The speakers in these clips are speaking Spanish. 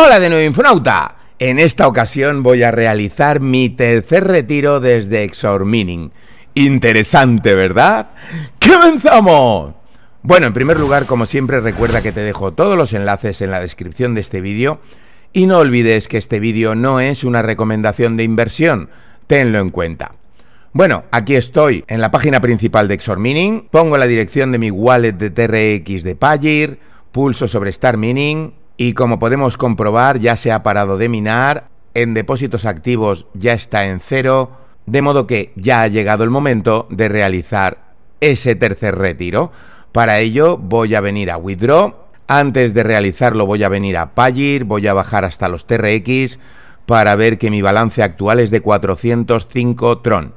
Hola de nuevo Infonauta. En esta ocasión voy a realizar mi tercer retiro desde Exor Mining. Interesante, ¿verdad? ¡Comenzamos! Bueno, en primer lugar, como siempre, recuerda que te dejo todos los enlaces en la descripción de este vídeo y no olvides que este vídeo no es una recomendación de inversión, tenlo en cuenta. Bueno, aquí estoy en la página principal de Exor Mining, pongo la dirección de mi wallet de TRX de Pagir, pulso sobre Star Mining y como podemos comprobar ya se ha parado de minar, en depósitos activos ya está en cero, de modo que ya ha llegado el momento de realizar ese tercer retiro. Para ello voy a venir a Withdraw, antes de realizarlo voy a venir a Pagir, voy a bajar hasta los TRX para ver que mi balance actual es de 405 Tron.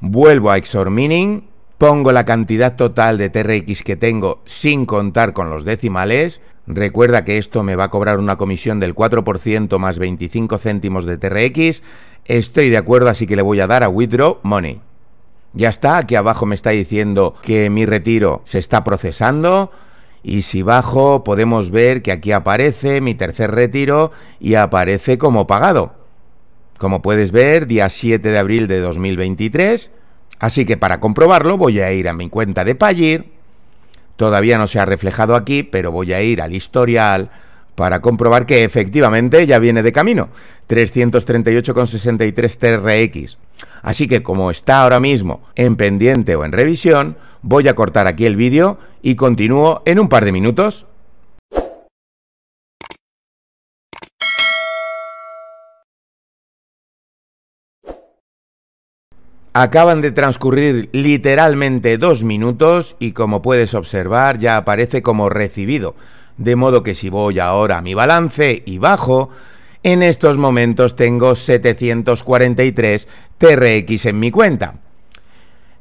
Vuelvo a Exor Mining, pongo la cantidad total de TRX que tengo sin contar con los decimales, Recuerda que esto me va a cobrar una comisión del 4% más 25 céntimos de TRX. Estoy de acuerdo, así que le voy a dar a Withdraw Money. Ya está, aquí abajo me está diciendo que mi retiro se está procesando. Y si bajo podemos ver que aquí aparece mi tercer retiro y aparece como pagado. Como puedes ver, día 7 de abril de 2023. Así que para comprobarlo voy a ir a mi cuenta de Pagir Todavía no se ha reflejado aquí, pero voy a ir al historial para comprobar que efectivamente ya viene de camino. 338,63 TRX. Así que como está ahora mismo en pendiente o en revisión, voy a cortar aquí el vídeo y continúo en un par de minutos. Acaban de transcurrir literalmente dos minutos y como puedes observar ya aparece como recibido. De modo que si voy ahora a mi balance y bajo, en estos momentos tengo 743 TRX en mi cuenta.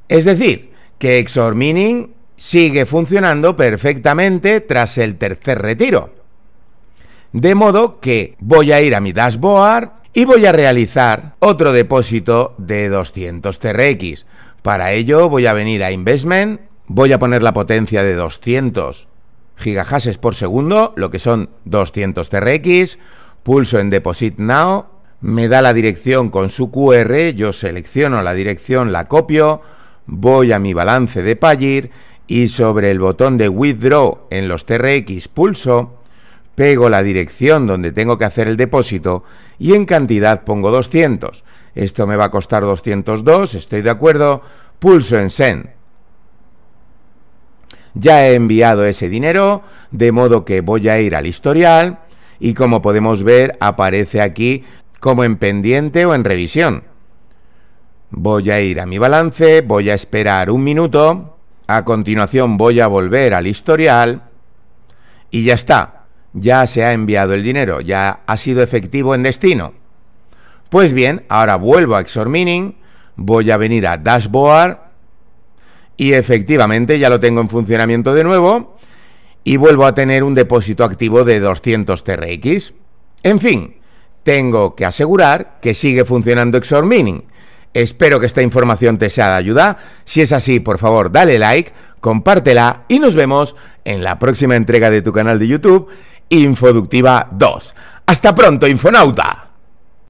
Es decir, que Exor Mining sigue funcionando perfectamente tras el tercer retiro. De modo que voy a ir a mi dashboard y voy a realizar otro depósito de 200 TRX. Para ello voy a venir a Investment, voy a poner la potencia de 200 gigahashes por segundo, lo que son 200 TRX, pulso en Deposit Now, me da la dirección con su QR, yo selecciono la dirección, la copio, voy a mi balance de Pagir y sobre el botón de Withdraw en los TRX pulso pego la dirección donde tengo que hacer el depósito y en cantidad pongo 200. Esto me va a costar 202, estoy de acuerdo, pulso en Send. Ya he enviado ese dinero, de modo que voy a ir al historial y como podemos ver aparece aquí como en pendiente o en revisión. Voy a ir a mi balance, voy a esperar un minuto, a continuación voy a volver al historial y ya está ya se ha enviado el dinero, ya ha sido efectivo en destino. Pues bien, ahora vuelvo a Exor Mining, voy a venir a Dashboard y efectivamente ya lo tengo en funcionamiento de nuevo y vuelvo a tener un depósito activo de 200 TRX. En fin, tengo que asegurar que sigue funcionando Exor Mining. Espero que esta información te sea de ayuda. Si es así, por favor, dale like, compártela y nos vemos en la próxima entrega de tu canal de YouTube Infoductiva 2. Hasta pronto, Infonauta.